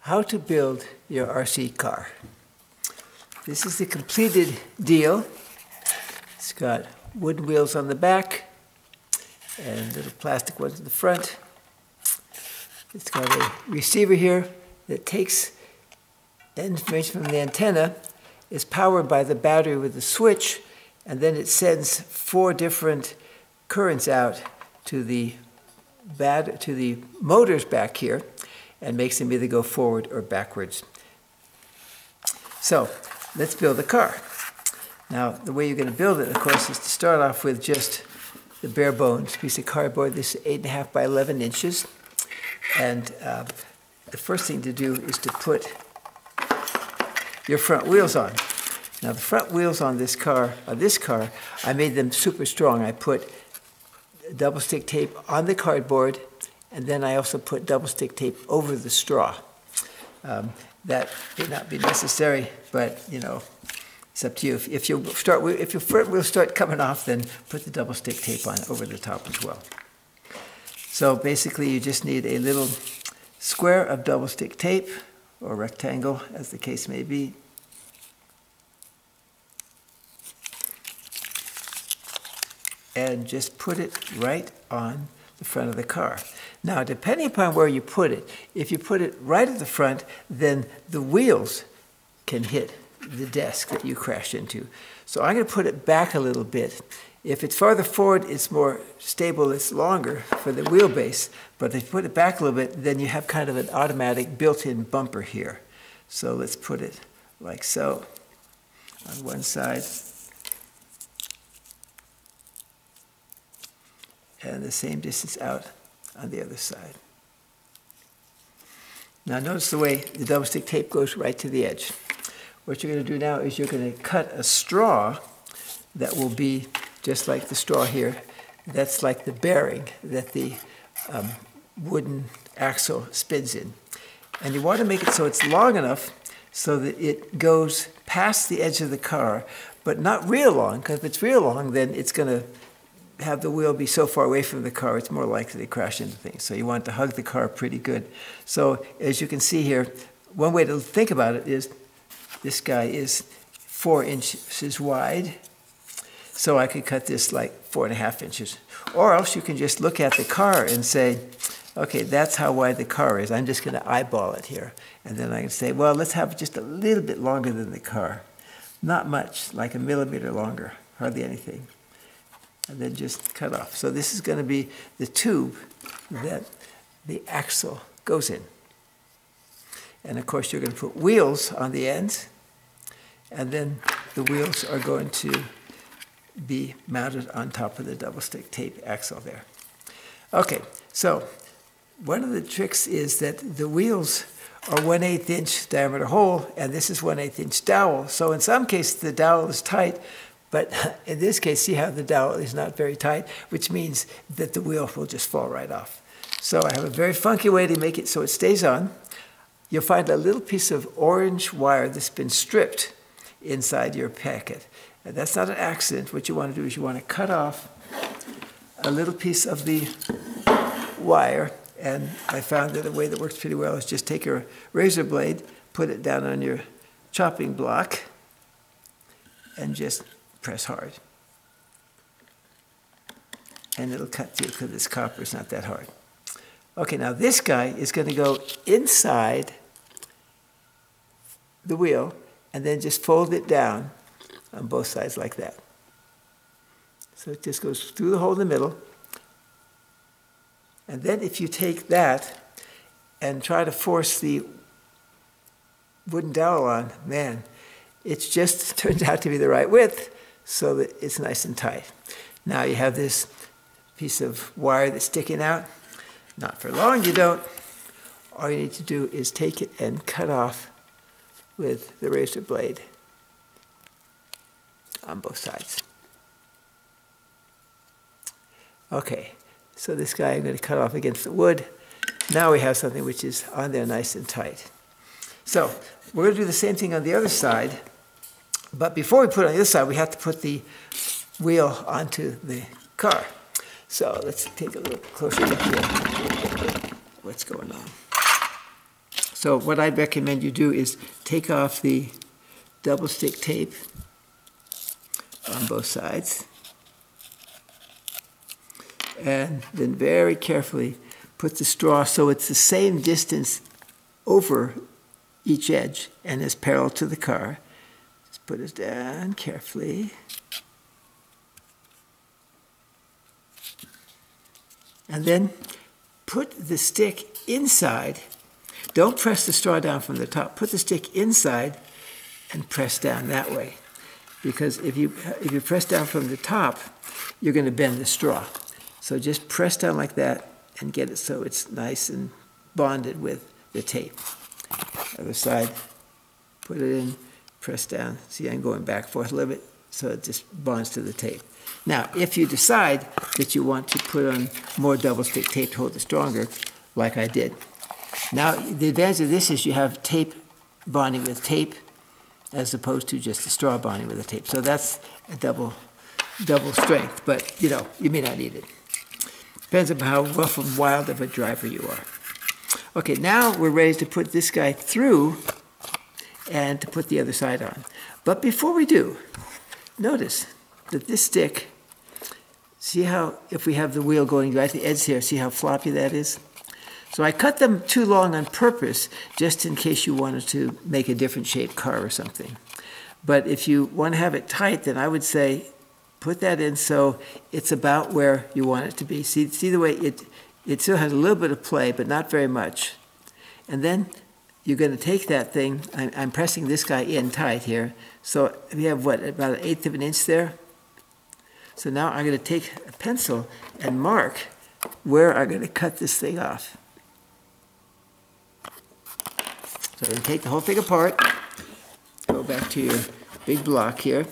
how to build your RC car. This is the completed deal. It's got wooden wheels on the back and little plastic ones in the front. It's got a receiver here that takes information from the antenna, is powered by the battery with a switch, and then it sends four different currents out to the bat to the motors back here and makes them either go forward or backwards. So let's build a car. Now, the way you're going to build it, of course, is to start off with just the bare bones piece of cardboard. This is 8.5 by 11 inches. And uh, the first thing to do is to put your front wheels on. Now, the front wheels on this car, on this car, I made them super strong. I put double stick tape on the cardboard and then I also put double stick tape over the straw. Um, that may not be necessary, but you know, it's up to you. If, if you start, if your front wheel start coming off, then put the double stick tape on over the top as well. So basically, you just need a little square of double stick tape or rectangle, as the case may be. And just put it right on the front of the car. Now, depending upon where you put it, if you put it right at the front, then the wheels can hit the desk that you crashed into. So I'm going to put it back a little bit. If it's farther forward, it's more stable, it's longer for the wheelbase. But if you put it back a little bit, then you have kind of an automatic built-in bumper here. So let's put it like so on one side. And the same distance out on the other side. Now notice the way the double stick tape goes right to the edge. What you're going to do now is you're going to cut a straw that will be just like the straw here. That's like the bearing that the um, wooden axle spins in. And you want to make it so it's long enough so that it goes past the edge of the car, but not real long, because if it's real long, then it's going to have the wheel be so far away from the car, it's more likely to crash into things. So you want to hug the car pretty good. So as you can see here, one way to think about it is this guy is four inches wide. So I could cut this like four and a half inches. Or else you can just look at the car and say, okay, that's how wide the car is. I'm just going to eyeball it here. And then I can say, well, let's have it just a little bit longer than the car. Not much, like a millimeter longer, hardly anything and then just cut off. So this is going to be the tube that the axle goes in. And of course, you're going to put wheels on the ends, and then the wheels are going to be mounted on top of the double stick tape axle there. Okay, so one of the tricks is that the wheels are 1 8 inch diameter hole, and this is 1 8 inch dowel. So in some cases, the dowel is tight, but in this case, see how the dowel is not very tight, which means that the wheel will just fall right off. So I have a very funky way to make it so it stays on. You'll find a little piece of orange wire that's been stripped inside your packet. And that's not an accident. What you want to do is you want to cut off a little piece of the wire. And I found that a way that works pretty well is just take your razor blade, put it down on your chopping block, and just press hard. And it'll cut through because this copper is not that hard. Okay, now this guy is going to go inside the wheel and then just fold it down on both sides like that. So it just goes through the hole in the middle. And then if you take that and try to force the wooden dowel on, man, it just turns out to be the right width so that it's nice and tight. Now you have this piece of wire that's sticking out. Not for long, you don't. All you need to do is take it and cut off with the razor blade on both sides. Okay, so this guy I'm going to cut off against the wood. Now we have something which is on there nice and tight. So we're going to do the same thing on the other side. But before we put it on the other side, we have to put the wheel onto the car. So let's take a look closer look here. What's going on? So what I'd recommend you do is take off the double stick tape on both sides. And then very carefully put the straw so it's the same distance over each edge and is parallel to the car. Put it down carefully. And then put the stick inside. Don't press the straw down from the top. Put the stick inside and press down that way. Because if you, if you press down from the top, you're going to bend the straw. So just press down like that and get it so it's nice and bonded with the tape. Other side, put it in, press down. See, I'm going back forth a little bit so it just bonds to the tape. Now, if you decide that you want to put on more double stick tape to hold it stronger, like I did. Now, the advantage of this is you have tape bonding with tape as opposed to just a straw bonding with a tape. So that's a double, double strength, but you know, you may not need it. Depends on how rough and wild of a driver you are. Okay, now we're ready to put this guy through and to put the other side on. But before we do, notice that this stick, see how, if we have the wheel going right at the edge here, see how floppy that is? So I cut them too long on purpose, just in case you wanted to make a different shaped car or something. But if you want to have it tight, then I would say put that in so it's about where you want it to be. See, see the way it, it still has a little bit of play, but not very much. And then you're going to take that thing, I'm, I'm pressing this guy in tight here. So we have what, about an eighth of an inch there? So now I'm going to take a pencil and mark where I'm going to cut this thing off. So then take the whole thing apart, go back to your big block here,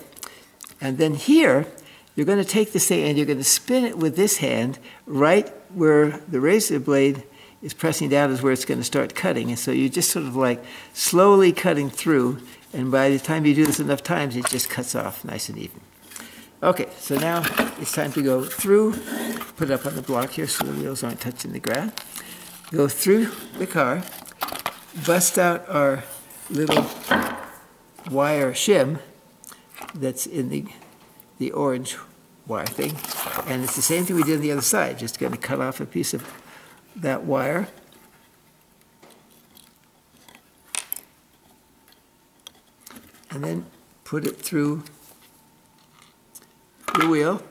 and then here, you're going to take this thing and you're going to spin it with this hand right where the razor blade is pressing down is where it's going to start cutting. And so you're just sort of like slowly cutting through, and by the time you do this enough times, it just cuts off nice and even. Okay, so now it's time to go through, put it up on the block here so the wheels aren't touching the ground. Go through the car, bust out our little wire shim that's in the, the orange wire thing. And it's the same thing we did on the other side, just going to cut off a piece of that wire. And then put it through the wheel.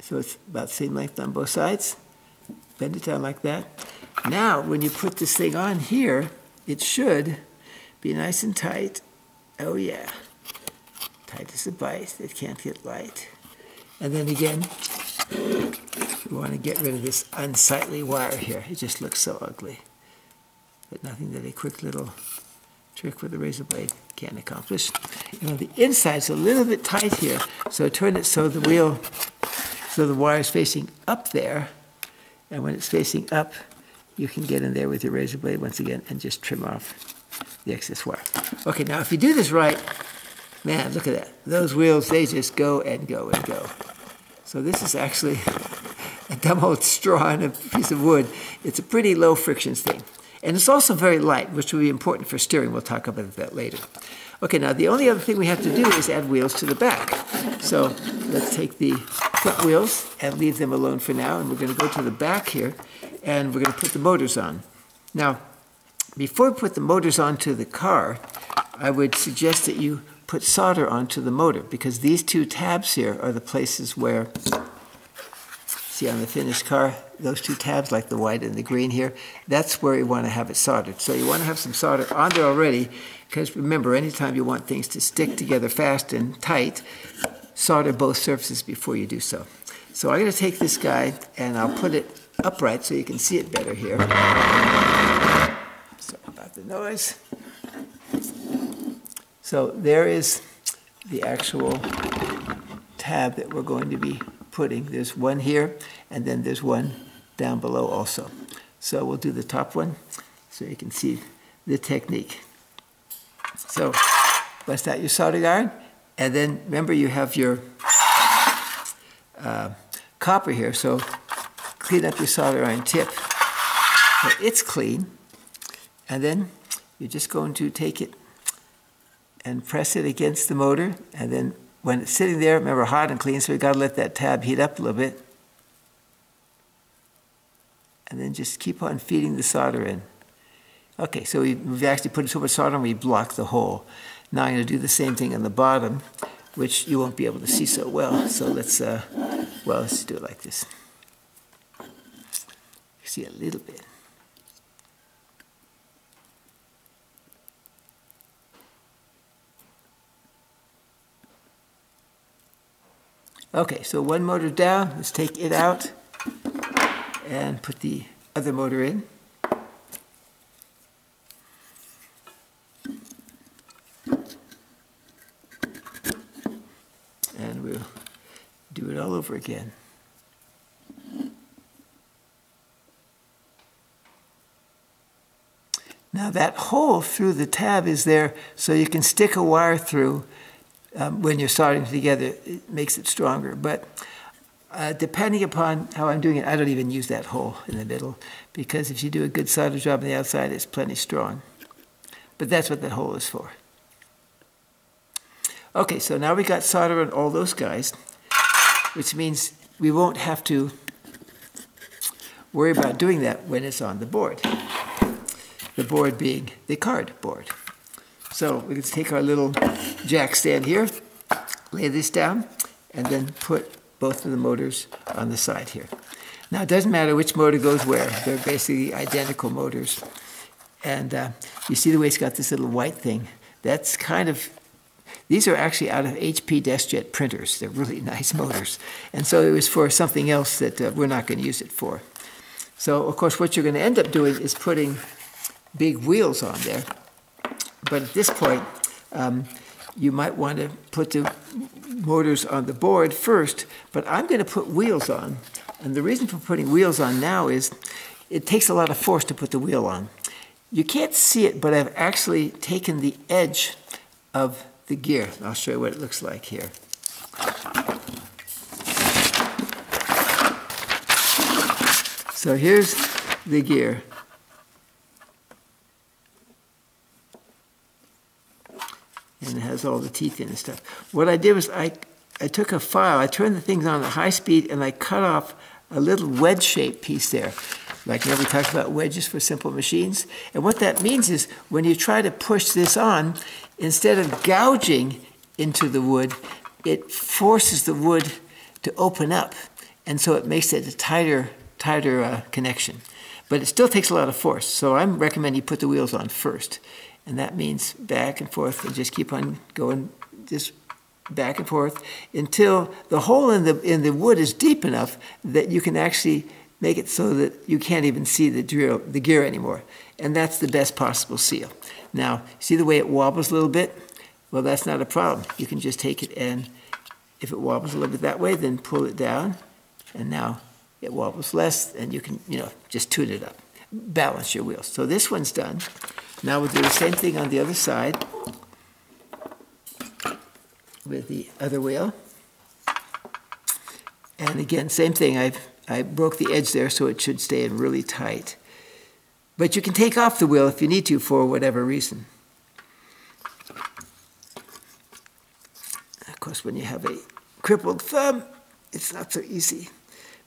So it's about the same length on both sides. Bend it down like that. Now, when you put this thing on here, it should be nice and tight. Oh yeah, tight as a bite. It can't get light. And then again, you want to get rid of this unsightly wire here. It just looks so ugly. But nothing that a quick little trick with a razor blade can't accomplish. You know, the inside's a little bit tight here, so turn it so the wheel, so the wire is facing up there, and when it's facing up, you can get in there with your razor blade once again and just trim off the excess wire. Okay, now if you do this right, man, look at that. Those wheels, they just go and go and go. So this is actually dumb old straw and a piece of wood. It's a pretty low friction thing. And it's also very light, which will be important for steering. We'll talk about that later. Okay, now the only other thing we have to do is add wheels to the back. So let's take the front wheels and leave them alone for now. And we're going to go to the back here and we're going to put the motors on. Now, before we put the motors onto the car, I would suggest that you put solder onto the motor because these two tabs here are the places where See on the finished car, those two tabs, like the white and the green here, that's where you want to have it soldered. So you want to have some solder on there already, because remember, anytime you want things to stick together fast and tight, solder both surfaces before you do so. So I'm going to take this guy and I'll put it upright so you can see it better here. Sorry about the noise. So there is the actual tab that we're going to be putting. There's one here, and then there's one down below also. So we'll do the top one so you can see the technique. So bust out your soldering iron, and then remember you have your uh, copper here, so clean up your solder iron tip. So it's clean, And then you're just going to take it and press it against the motor. And then when it's sitting there, remember hot and clean, so we got to let that tab heat up a little bit. And then just keep on feeding the solder in. Okay, so we've actually put so much solder on, we blocked the hole. Now I'm going to do the same thing on the bottom, which you won't be able to see so well. So let's, uh, well, let's do it like this. See a little bit. Okay, so one motor down, let's take it out and put the other motor in. And we'll do it all over again. Now that hole through the tab is there so you can stick a wire through um, when you're soldering together, it makes it stronger. But uh, depending upon how I'm doing it, I don't even use that hole in the middle because if you do a good solder job on the outside, it's plenty strong. But that's what that hole is for. Okay, so now we got solder on all those guys, which means we won't have to worry about doing that when it's on the board. The board being the card board. So we can take our little jack stand here, lay this down, and then put both of the motors on the side here. Now it doesn't matter which motor goes where. They're basically identical motors. And uh, you see the way it's got this little white thing? That's kind of, these are actually out of HP DeskJet printers. They're really nice motors. And so it was for something else that uh, we're not going to use it for. So of course what you're going to end up doing is putting big wheels on there but at this point, um, you might want to put the motors on the board first, but I'm going to put wheels on. And the reason for putting wheels on now is it takes a lot of force to put the wheel on. You can't see it, but I've actually taken the edge of the gear. I'll show you what it looks like here. So here's the gear. and it has all the teeth in and stuff. What I did was I, I took a file, I turned the things on at high speed, and I cut off a little wedge-shaped piece there. Like we talked about wedges for simple machines. And what that means is when you try to push this on, instead of gouging into the wood, it forces the wood to open up. And so it makes it a tighter, tighter uh, connection. But it still takes a lot of force. So I'm recommending you put the wheels on first. And that means back and forth and just keep on going just back and forth until the hole in the, in the wood is deep enough that you can actually make it so that you can't even see the, drill, the gear anymore. And that's the best possible seal. Now, see the way it wobbles a little bit? Well, that's not a problem. You can just take it and if it wobbles a little bit that way, then pull it down. And now it wobbles less and you can, you know, just tune it up. Balance your wheels. So this one's done. Now we'll do the same thing on the other side with the other wheel. And again, same thing, i I broke the edge there so it should stay in really tight. But you can take off the wheel if you need to for whatever reason. Of course, when you have a crippled thumb, it's not so easy.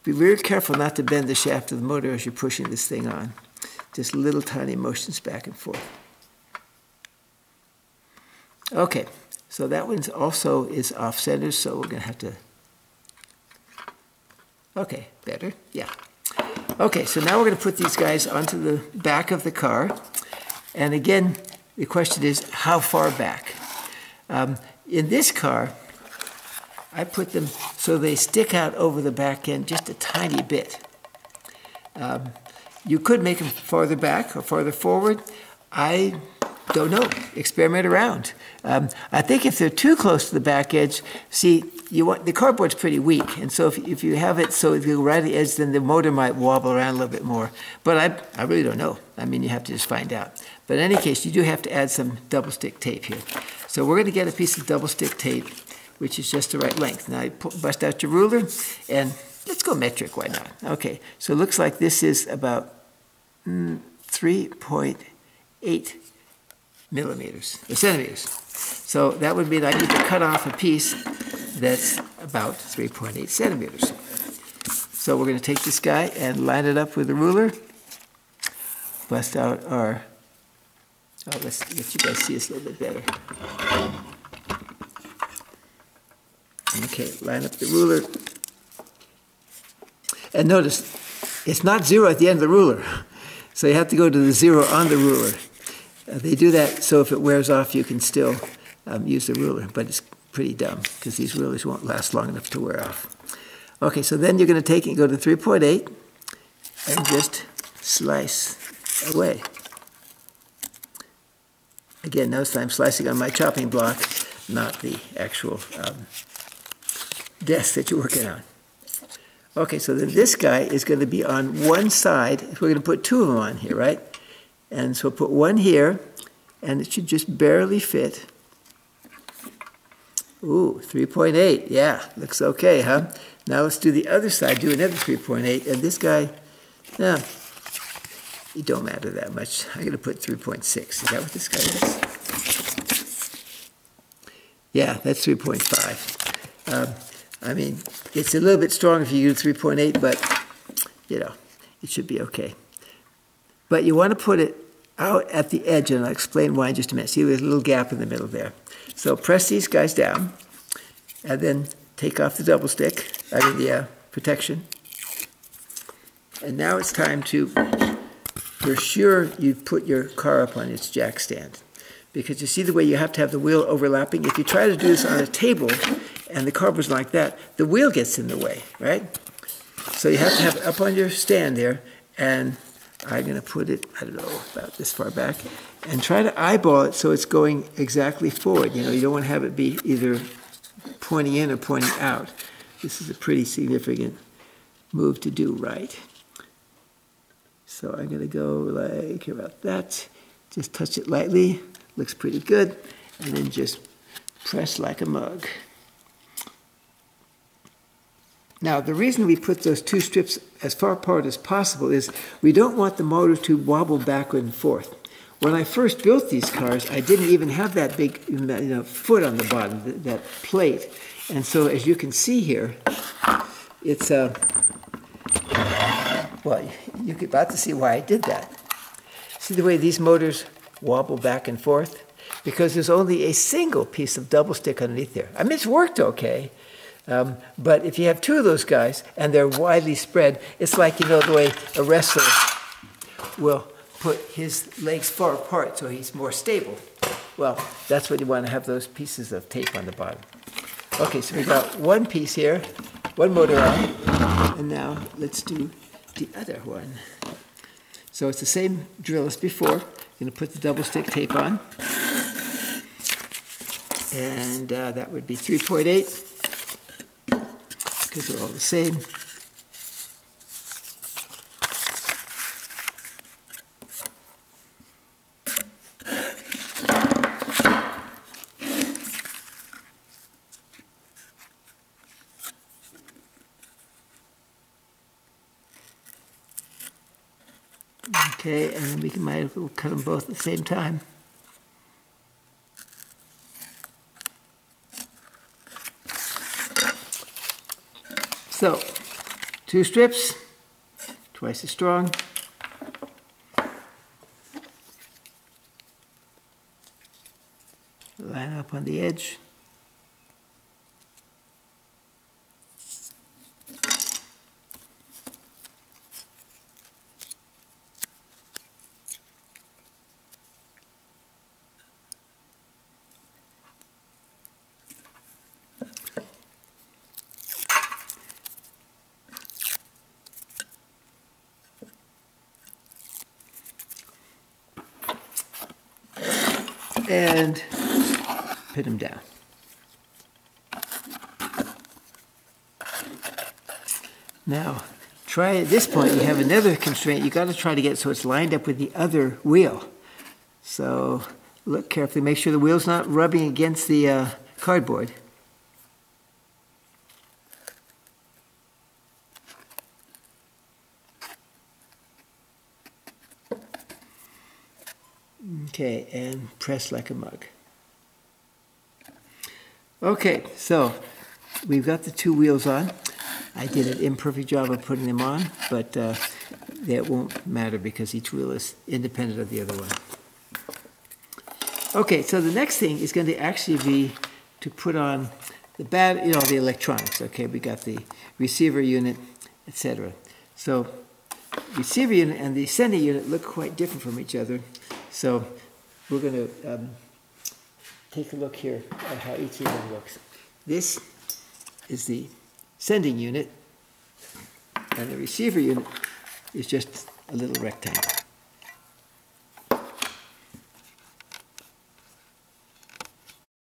Be very careful not to bend the shaft of the motor as you're pushing this thing on just little tiny motions back and forth. Okay, so that one also is off center, so we're going to have to. Okay, better, yeah. Okay, so now we're going to put these guys onto the back of the car. And again, the question is how far back? Um, in this car, I put them so they stick out over the back end just a tiny bit. Um, you could make them farther back or farther forward. I don't know. Experiment around. Um, I think if they're too close to the back edge, see, you want the cardboard's pretty weak, and so if, if you have it so if you go right at the edge, then the motor might wobble around a little bit more. But I, I really don't know. I mean, you have to just find out. But in any case, you do have to add some double stick tape here. So we're going to get a piece of double stick tape, which is just the right length. Now, bust out your ruler and Let's go metric, why not? Okay, so it looks like this is about mm, 3.8 3.8 millimeters, or centimeters. So that would mean I need to cut off a piece that's about 3.8 centimeters. So we're going to take this guy and line it up with a ruler, bust out our, oh, let's let you guys see this a little bit better. Okay, line up the ruler. And notice, it's not zero at the end of the ruler. So you have to go to the zero on the ruler. Uh, they do that so if it wears off, you can still um, use the ruler, but it's pretty dumb because these rulers won't last long enough to wear off. Okay, so then you're going to take it go to 3.8 and just slice away. Again, notice I'm slicing on my chopping block, not the actual um, desk that you're working on. Okay, so then this guy is going to be on one side. We're going to put two of them on here, right? And so put one here, and it should just barely fit. Ooh, 3.8. Yeah, looks okay, huh? Now let's do the other side. Do another 3.8. And this guy, yeah, it don't matter that much. I'm going to put 3.6. Is that what this guy is? Yeah, that's 3.5. Um, I mean, it's a little bit strong if you use 3.8, but, you know, it should be okay. But you want to put it out at the edge, and I'll explain why in just a minute. See, there's a little gap in the middle there. So press these guys down, and then take off the double stick, I mean the uh, protection. And now it's time to, for sure, you put your car up on its jack stand. Because you see the way you have to have the wheel overlapping? If you try to do this on a table, and the carver's like that, the wheel gets in the way, right? So you have to have it up on your stand there, and I'm going to put it, I don't know, about this far back, and try to eyeball it so it's going exactly forward. You know, you don't want to have it be either pointing in or pointing out. This is a pretty significant move to do right. So I'm going to go like about that. Just touch it lightly. Looks pretty good. And then just press like a mug. Now, the reason we put those two strips as far apart as possible is we don't want the motor to wobble backward and forth. When I first built these cars, I didn't even have that big you know, foot on the bottom, that plate. And so, as you can see here, it's a, uh, well, you're about to see why I did that. See the way these motors wobble back and forth? Because there's only a single piece of double stick underneath there. I mean, it's worked okay, um, but if you have two of those guys and they're widely spread, it's like, you know, the way a wrestler will put his legs far apart so he's more stable. Well, that's what you want to have those pieces of tape on the bottom. Okay, so we've got one piece here, one motor on, and now let's do the other one. So it's the same drill as before. I'm going to put the double stick tape on. And uh, that would be 3.8 because they're all the same. Okay, and then we can might as well cut them both at the same time. So, two strips, twice as strong. Line up on the edge. And put them down. Now, try at this point, you have another constraint. you got to try to get so it's lined up with the other wheel. So look carefully, make sure the wheel's not rubbing against the uh, cardboard. Okay, and press like a mug. Okay, so we've got the two wheels on. I did an imperfect job of putting them on, but uh, that won't matter because each wheel is independent of the other one. Okay, so the next thing is going to actually be to put on the bad, you know, the electronics. Okay, we got the receiver unit, etc. So receiver unit and the sending unit look quite different from each other. So we're going to um, take a look here at how each of them looks. This is the sending unit, and the receiver unit is just a little rectangle.